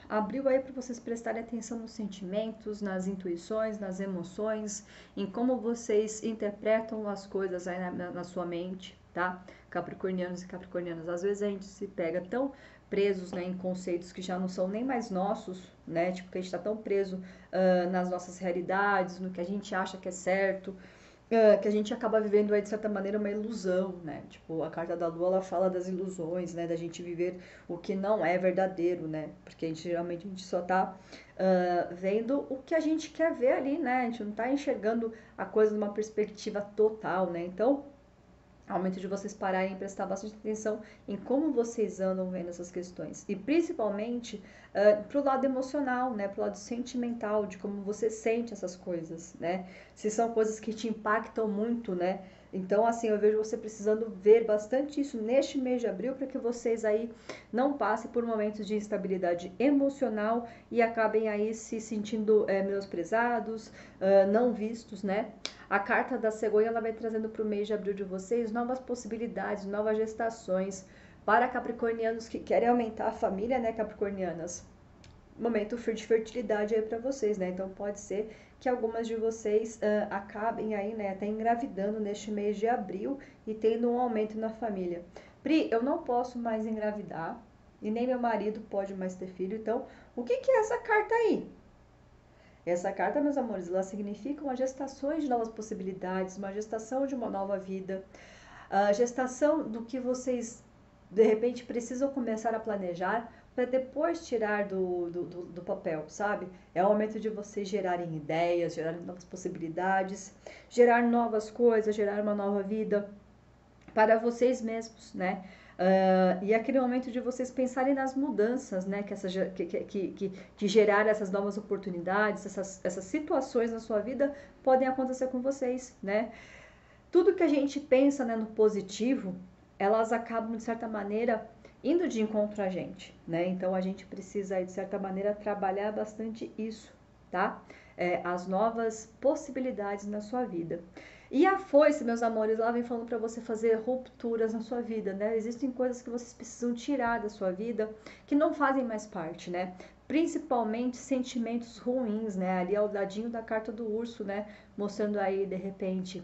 abriu aí para vocês prestarem atenção nos sentimentos, nas intuições, nas emoções, em como vocês interpretam as coisas aí na, na sua mente, tá? Capricornianos e capricornianas, às vezes a gente se pega tão presos né, em conceitos que já não são nem mais nossos, né? Tipo, que a gente está tão preso uh, nas nossas realidades, no que a gente acha que é certo, é, que a gente acaba vivendo aí, de certa maneira, uma ilusão, né? Tipo, a carta da lua, ela fala das ilusões, né? Da gente viver o que não é verdadeiro, né? Porque a gente, geralmente, a gente só tá uh, vendo o que a gente quer ver ali, né? A gente não tá enxergando a coisa de uma perspectiva total, né? Então, Aumento de vocês pararem e prestar bastante atenção em como vocês andam vendo essas questões. E principalmente uh, pro lado emocional, né? Pro lado sentimental, de como você sente essas coisas, né? Se são coisas que te impactam muito, né? Então, assim, eu vejo você precisando ver bastante isso neste mês de abril para que vocês aí não passem por momentos de instabilidade emocional e acabem aí se sentindo é, menosprezados, uh, não vistos, né? A carta da cegonha ela vai trazendo para o mês de abril de vocês novas possibilidades, novas gestações para capricornianos que querem aumentar a família, né, capricornianas. Momento de fertilidade aí para vocês, né? Então pode ser que algumas de vocês uh, acabem aí, né, até engravidando neste mês de abril e tendo um aumento na família. Pri, eu não posso mais engravidar e nem meu marido pode mais ter filho, então o que, que é essa carta aí? Essa carta, meus amores, ela significa uma gestação de novas possibilidades, uma gestação de uma nova vida, a gestação do que vocês de repente precisam começar a planejar para depois tirar do, do, do, do, papel, sabe? É o momento de vocês gerarem ideias, gerarem novas possibilidades, gerar novas coisas, gerar uma nova vida para vocês mesmos, né? Uh, e aquele momento de vocês pensarem nas mudanças, né? Que, essa, que, que, que, que gerar essas novas oportunidades, essas, essas situações na sua vida podem acontecer com vocês, né? Tudo que a gente pensa né, no positivo, elas acabam, de certa maneira, indo de encontro a gente, né? Então a gente precisa, de certa maneira, trabalhar bastante isso, tá? É, as novas possibilidades na sua vida. E a foice, meus amores, lá vem falando para você fazer rupturas na sua vida, né? Existem coisas que vocês precisam tirar da sua vida que não fazem mais parte, né? principalmente sentimentos ruins, né? Ali ao ladinho da carta do urso, né? Mostrando aí, de repente,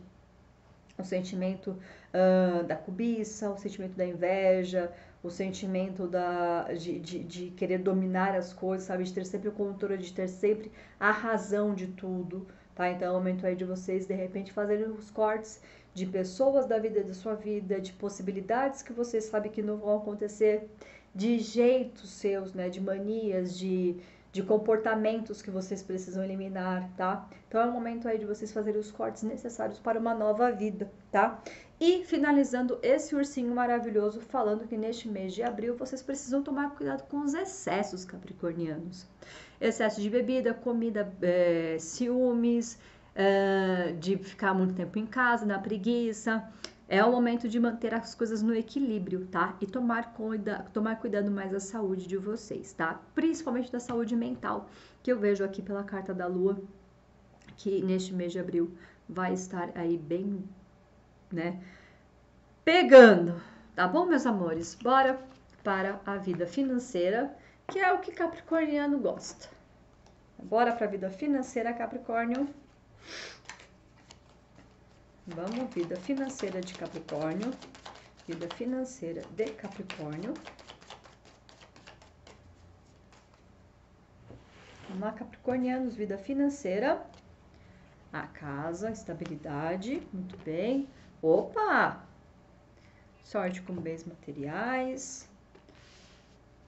o sentimento uh, da cobiça, o sentimento da inveja, o sentimento da, de, de, de, querer dominar as coisas, sabe? De ter sempre o controle, de ter sempre a razão de tudo, tá? Então é o momento aí de vocês, de repente, fazerem os cortes de pessoas da vida da sua vida, de possibilidades que vocês sabem que não vão acontecer, de jeitos seus, né? De manias, de de comportamentos que vocês precisam eliminar, tá? Então é o momento aí de vocês fazerem os cortes necessários para uma nova vida, tá? E finalizando esse ursinho maravilhoso, falando que neste mês de abril vocês precisam tomar cuidado com os excessos capricornianos. Excesso de bebida, comida, é, ciúmes, é, de ficar muito tempo em casa, na preguiça, é o momento de manter as coisas no equilíbrio, tá? E tomar, cuida, tomar cuidado mais da saúde de vocês, tá? Principalmente da saúde mental, que eu vejo aqui pela carta da lua, que neste mês de abril vai estar aí bem, né? Pegando, tá bom, meus amores? Bora para a vida financeira, que é o que Capricorniano gosta. Bora para a vida financeira, Capricórnio. Vamos, vida financeira de Capricórnio. Vida financeira de Capricórnio. Vamos lá, Capricornianos, vida financeira. A casa, estabilidade, muito bem. Opa! Sorte com bens materiais.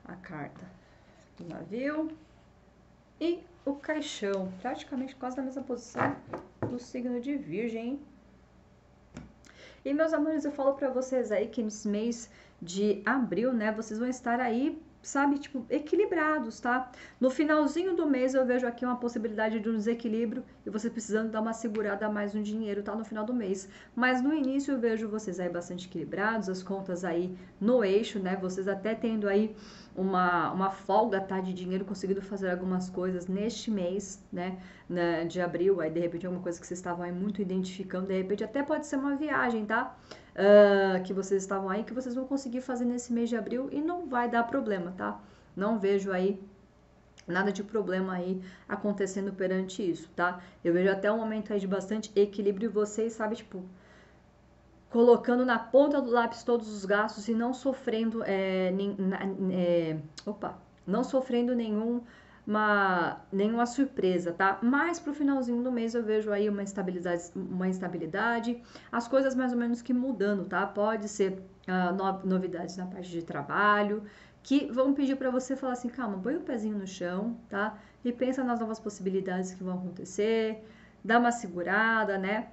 A carta do navio. E o caixão, praticamente quase na mesma posição do signo de Virgem, hein? E meus amores, eu falo para vocês aí que nesse mês de abril, né, vocês vão estar aí sabe, tipo, equilibrados, tá? No finalzinho do mês eu vejo aqui uma possibilidade de um desequilíbrio e você precisando dar uma segurada a mais no dinheiro, tá? No final do mês. Mas no início eu vejo vocês aí bastante equilibrados, as contas aí no eixo, né? Vocês até tendo aí uma, uma folga, tá? De dinheiro, conseguindo fazer algumas coisas neste mês, né? Na, de abril, aí de repente alguma coisa que vocês estavam aí muito identificando, de repente até pode ser uma viagem, tá? uh, que vocês estavam aí, que vocês vão conseguir fazer nesse mês de abril e não vai dar problema, tá? Não vejo aí nada de problema aí acontecendo perante isso, tá? Eu vejo até um momento aí de bastante equilíbrio e vocês, sabe, tipo, colocando na ponta do lápis todos os gastos e não sofrendo, é, é, opa, não sofrendo nenhum uma, nenhuma surpresa, tá? Mas pro finalzinho do mês eu vejo aí uma estabilidade, uma instabilidade, as coisas mais ou menos que mudando, tá? Pode ser uh, novidades na parte de trabalho, que vão pedir para você falar assim, calma, põe o pezinho no chão, tá? E pensa nas novas possibilidades que vão acontecer, dá uma segurada, né?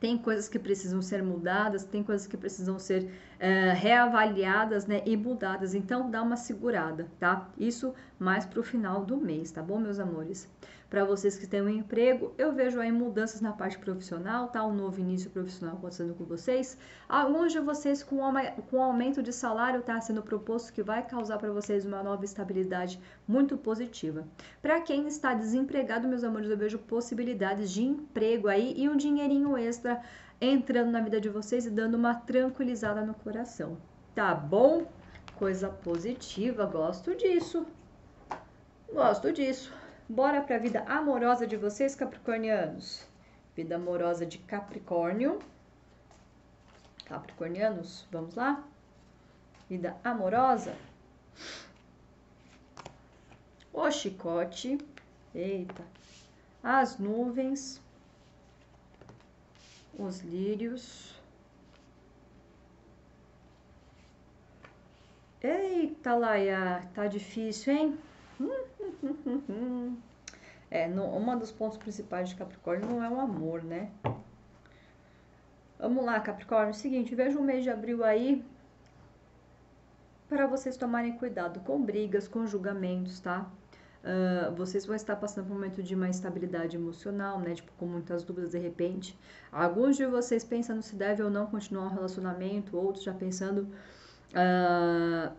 tem coisas que precisam ser mudadas, tem coisas que precisam ser é, reavaliadas, né, e mudadas. Então, dá uma segurada, tá? Isso mais para o final do mês, tá bom, meus amores? Para vocês que têm um emprego, eu vejo aí mudanças na parte profissional, tá? Um novo início profissional acontecendo com vocês. Alguns de vocês com, com aumento de salário tá sendo proposto que vai causar para vocês uma nova estabilidade muito positiva. Para quem está desempregado, meus amores, eu vejo possibilidades de emprego aí e um dinheirinho extra entrando na vida de vocês e dando uma tranquilizada no coração. Tá bom? Coisa positiva, gosto disso. Gosto disso. Bora para a vida amorosa de vocês, capricornianos. Vida amorosa de Capricórnio. Capricornianos, vamos lá? Vida amorosa. O chicote. Eita. As nuvens. Os lírios. Eita, Laia, tá difícil, hein? É, no, uma dos pontos principais de Capricórnio não é o amor, né? Vamos lá, Capricórnio. Seguinte, vejo um mês de abril aí para vocês tomarem cuidado com brigas, com julgamentos, tá? Uh, vocês vão estar passando por um momento de uma instabilidade emocional, né? Tipo, com muitas dúvidas de repente. Alguns de vocês pensando se deve ou não continuar um relacionamento, outros já pensando uh,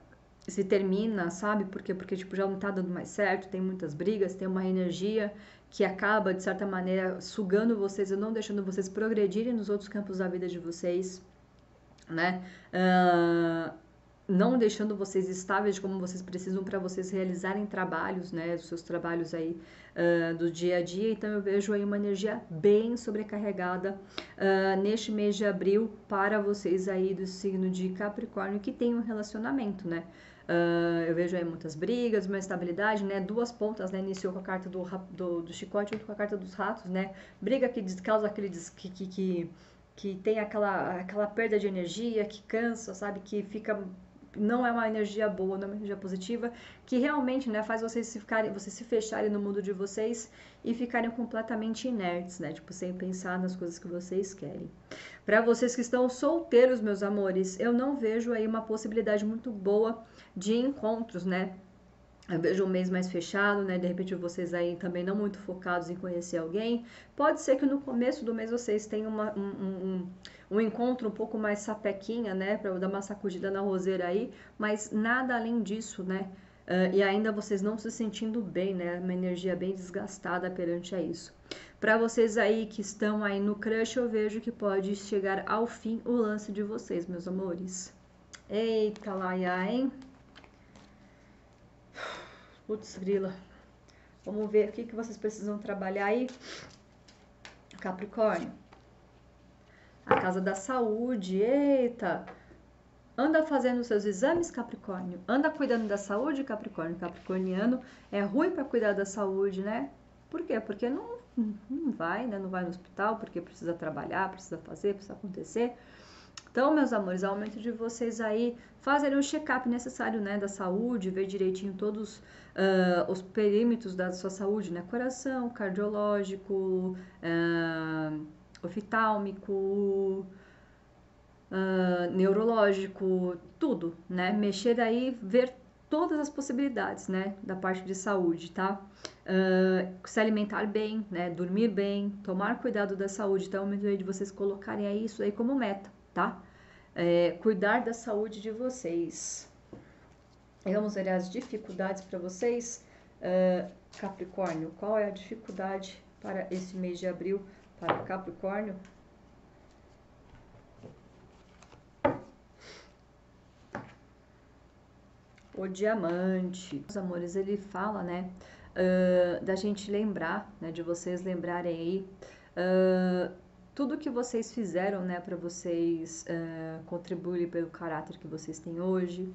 se termina, sabe? Porque porque tipo já não tá dando mais certo, tem muitas brigas, tem uma energia que acaba de certa maneira sugando vocês e não deixando vocês progredirem nos outros campos da vida de vocês, né? Uh, não deixando vocês estáveis como vocês precisam para vocês realizarem trabalhos, né, os seus trabalhos aí uh, do dia a dia. Então eu vejo aí uma energia bem sobrecarregada uh, neste mês de abril para vocês aí do signo de Capricórnio que tem um relacionamento, né? Uh, eu vejo aí muitas brigas, uma estabilidade, né? Duas pontas, né? Iniciou com a carta do, do, do chicote junto com a carta dos ratos, né? Briga que causa aquele que, que, que, que tem aquela, aquela perda de energia, que cansa, sabe? Que fica não é uma energia boa, não é uma energia positiva, que realmente né, faz vocês se, ficarem, vocês se fecharem no mundo de vocês e ficarem completamente inertes, né? Tipo, sem pensar nas coisas que vocês querem. Para vocês que estão solteiros, meus amores, eu não vejo aí uma possibilidade muito boa de encontros, né? Eu vejo um mês mais fechado, né? De repente vocês aí também não muito focados em conhecer alguém. Pode ser que no começo do mês vocês tenham uma, um, um, um, encontro um pouco mais sapequinha, né? Para dar uma sacudida na roseira aí, mas nada além disso, né? Uh, e ainda vocês não se sentindo bem, né? Uma energia bem desgastada perante a isso. Para vocês aí que estão aí no crush, eu vejo que pode chegar ao fim o lance de vocês, meus amores. Eita, Laia, hein? Putz, grila. Vamos ver o que, que vocês precisam trabalhar aí. Capricórnio. A casa da saúde. Eita! Anda fazendo seus exames, Capricórnio. Anda cuidando da saúde, Capricórnio. Capricorniano é ruim para cuidar da saúde, né? Por quê? Porque não, não vai, né? Não vai no hospital, porque precisa trabalhar, precisa fazer, precisa acontecer. Então, meus amores, é o momento de vocês aí fazerem o check-up necessário, né, da saúde, ver direitinho todos uh, os perímetros da sua saúde, né, coração, cardiológico, uh, oftalmico, uh, neurológico, tudo, né, mexer aí, ver todas as possibilidades, né, da parte de saúde, tá? Uh, se alimentar bem, né, dormir bem, tomar cuidado da saúde, então é o momento aí de vocês colocarem isso aí como meta, tá? é, cuidar da saúde de vocês. Vamos ver as dificuldades para vocês. Uh, Capricórnio, qual é a dificuldade para esse mês de abril para Capricórnio? O diamante. Os amores, ele fala, né, uh, da gente lembrar, né, de vocês lembrarem aí uh, tudo que vocês fizeram, né, para vocês uh, contribuírem pelo caráter que vocês têm hoje.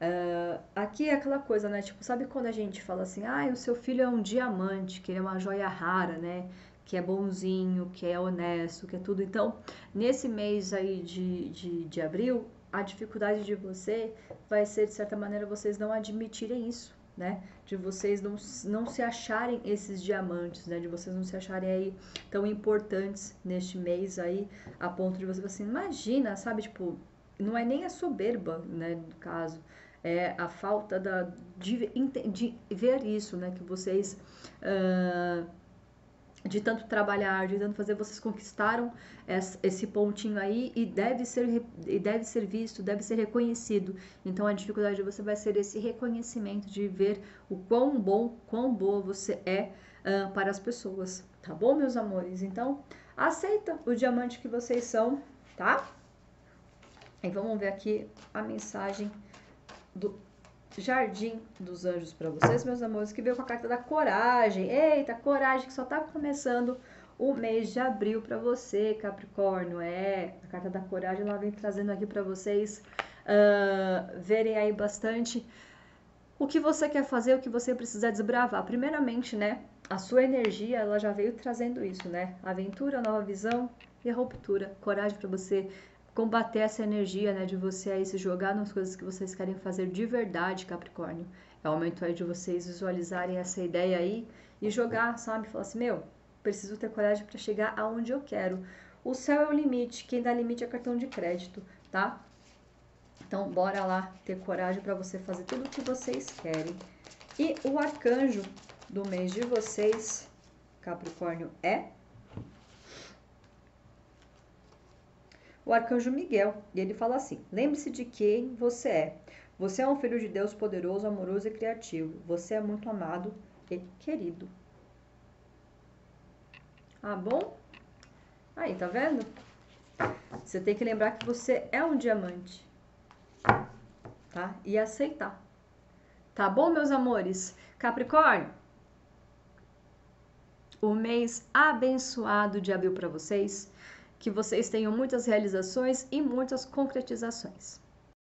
Uh, aqui é aquela coisa, né? Tipo, sabe quando a gente fala assim, ah, o seu filho é um diamante, que ele é uma joia rara, né? Que é bonzinho, que é honesto, que é tudo. Então, nesse mês aí de, de, de abril, a dificuldade de você vai ser, de certa maneira, vocês não admitirem isso né? De vocês não, não se acharem esses diamantes, né? De vocês não se acharem aí tão importantes neste mês aí, a ponto de você assim, imagina, sabe? Tipo, não é nem a soberba, né? No caso, é a falta da, de, de ver isso, né? Que vocês. Uh, de tanto trabalhar, de tanto fazer, vocês conquistaram esse pontinho aí e deve ser, e deve ser visto, deve ser reconhecido. Então a dificuldade de você vai ser esse reconhecimento de ver o quão bom, quão boa você é uh, para as pessoas, tá bom, meus amores? Então aceita o diamante que vocês são, tá? E vamos ver aqui a mensagem do Jardim dos Anjos para vocês, meus amores, que veio com a carta da coragem. Eita, coragem que só tá começando o mês de abril para você, Capricórnio. É, a carta da coragem ela vem trazendo aqui para vocês uh, verem aí bastante o que você quer fazer, o que você precisa desbravar. Primeiramente, né, a sua energia ela já veio trazendo isso, né? Aventura, nova visão e ruptura. Coragem para você combater essa energia, né, de você aí se jogar nas coisas que vocês querem fazer de verdade, Capricórnio. É o momento aí de vocês visualizarem essa ideia aí e jogar, sabe? Falar assim, meu, preciso ter coragem para chegar aonde eu quero. O céu é o limite, quem dá limite é cartão de crédito, tá? Então, bora lá ter coragem para você fazer tudo o que vocês querem. E o arcanjo do mês de vocês, Capricórnio, é o arcanjo Miguel, e ele fala assim: Lembre-se de quem você é. Você é um filho de Deus poderoso, amoroso e criativo. Você é muito amado e querido. Ah, bom? Aí, tá vendo? Você tem que lembrar que você é um diamante. tá? E aceitar. Tá bom, meus amores? Capricórnio, o mês abençoado de abril para vocês, que vocês tenham muitas realizações e muitas concretizações.